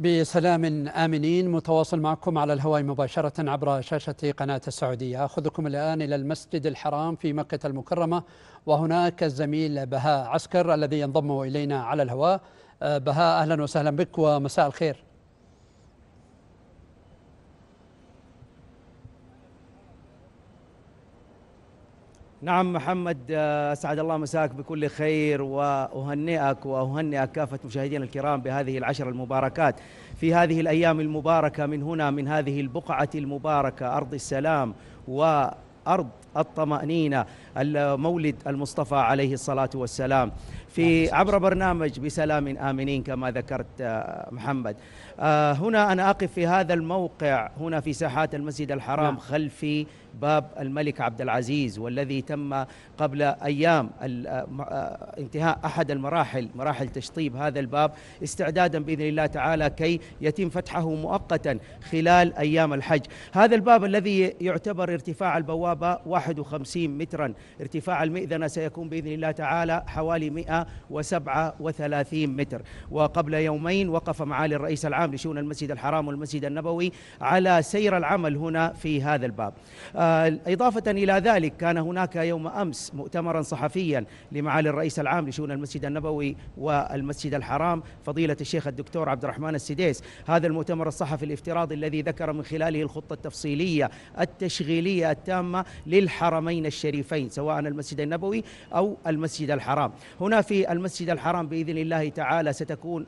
بسلام آمنين متواصل معكم على الهواء مباشرة عبر شاشة قناة السعودية. أخذكم الآن إلى المسجد الحرام في مكة المكرمة وهناك الزميل بهاء عسكر الذي ينضم إلينا على الهواء. بهاء أهلا وسهلا بك ومساء الخير. نعم محمد أسعد الله مساك بكل خير وأهنئك وأهنئك كافة مشاهدينا الكرام بهذه العشر المباركات. في هذه الأيام المباركة من هنا من هذه البقعة المباركة أرض السلام وأرض الطمأنينة مولد المصطفى عليه الصلاة والسلام. في عبر برنامج بسلام آمنين كما ذكرت محمد. هنا أنا أقف في هذا الموقع هنا في ساحات المسجد الحرام نعم. خلفي باب الملك عبد العزيز والذي تم قبل أيام انتهاء أحد المراحل مراحل تشطيب هذا الباب. استعدادا بإذن الله تعالى كي يتم فتحه مؤقتا خلال أيام الحج. هذا الباب الذي يعتبر ارتفاع البوابة 51 مترا. ارتفاع المئذنة سيكون بإذن الله تعالى حوالي 137 متر. وقبل يومين وقف معالي الرئيس العام لشؤون المسجد الحرام والمسجد النبوي على سير العمل هنا في هذا الباب. إضافة إلى ذلك كان هناك يوم أمس مؤتمرا صحفيا لمعالي الرئيس العام لشؤون المسجد النبوي والمسجد الحرام فضيلة الشيخ الدكتور عبد الرحمن السديس هذا المؤتمر الصحفي الافتراضي الذي ذكر من خلاله الخطة التفصيلية التشغيلية التامة للحرمين الشريفين سواء المسجد النبوي أو المسجد الحرام. هنا في المسجد الحرام بإذن الله تعالى ستكون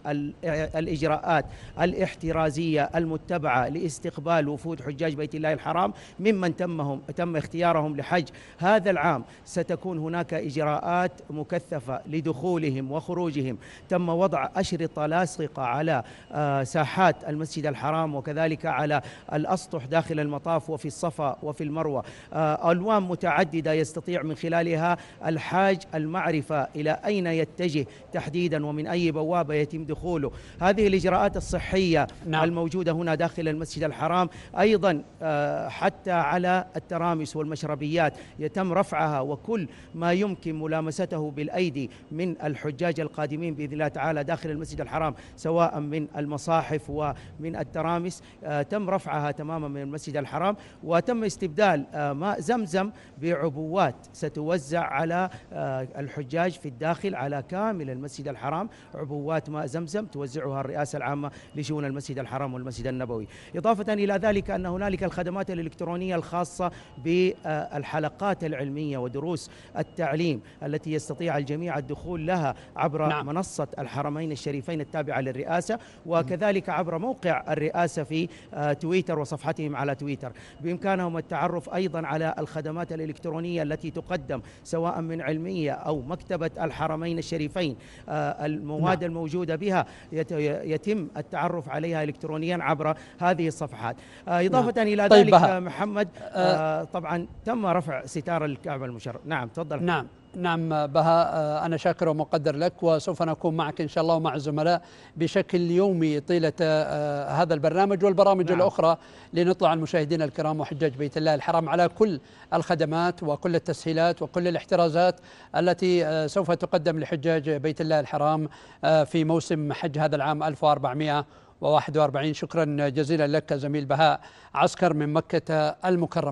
الإجراءات الاحترازية المتبعة لاستقبال وفود حجاج بيت الله الحرام ممن تم تمهم تم اختيارهم لحج. هذا العام ستكون هناك إجراءات مكثفة لدخولهم وخروجهم. تم وضع اشرطه لاصقه على ساحات المسجد الحرام وكذلك على الأسطح داخل المطاف وفي الصفا وفي المروة. الوان متعددة يستطيع من خلالها الحاج المعرفة إلى أين يتجه تحديدا ومن أي بوابة يتم دخوله هذه الإجراءات الصحية نعم. الموجودة هنا داخل المسجد الحرام أيضا حتى على الترامس والمشربيات يتم رفعها وكل ما يمكن ملامسته بالأيدي من الحجاج القادمين بإذن الله تعالى داخل المسجد الحرام سواء من المصاحف ومن الترامس تم رفعها تماما من المسجد الحرام وتم استبدال ماء زمزم بعبوات ستوزع على الحجاج في الداخل على كامل المسجد الحرام. عبوات ماء زمزم توزعها الرئاسة العامة لشؤون المسجد الحرام والمسجد النبوي. إضافة إلى ذلك أن هنالك الخدمات الإلكترونية الخاصة الخاصة بالحلقات العلمية ودروس التعليم التي يستطيع الجميع الدخول لها عبر نعم. منصة الحرمين الشريفين التابعة للرئاسة وكذلك عبر موقع الرئاسة في تويتر وصفحتهم على تويتر. بإمكانهم التعرف أيضا على الخدمات الإلكترونية التي تقدم سواء من علمية أو مكتبة الحرمين الشريفين المواد نعم. الموجودة بها يتم التعرف عليها إلكترونيا عبر هذه الصفحات. إضافة نعم. إلى طيب ذلك محمد آه طبعا تم رفع ستار الكعبة المشرف. نعم تفضل. نعم. نعم بها أنا شاكر ومقدر لك وسوف نكون معك إن شاء الله ومع الزملاء بشكل يومي طيلة هذا البرنامج والبرامج نعم. الأخرى لنطلع المشاهدين الكرام وحجاج بيت الله الحرام على كل الخدمات وكل التسهيلات وكل الاحترازات التي سوف تقدم لحجاج بيت الله الحرام في موسم حج هذا العام 1400 و41 شكرا جزيلا لك زميل بهاء عسكر من مكة المكرمة